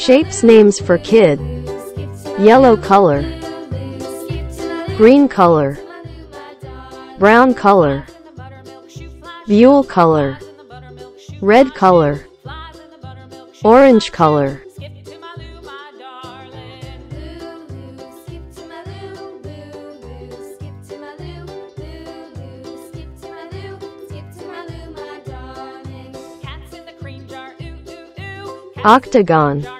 Shapes names for kid. Yellow color. Green color. Brown color. Blue color. Red color. Orange color. Octagon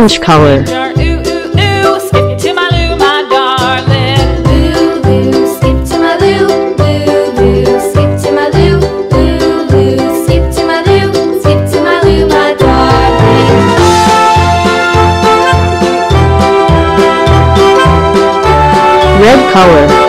orange color. Red color.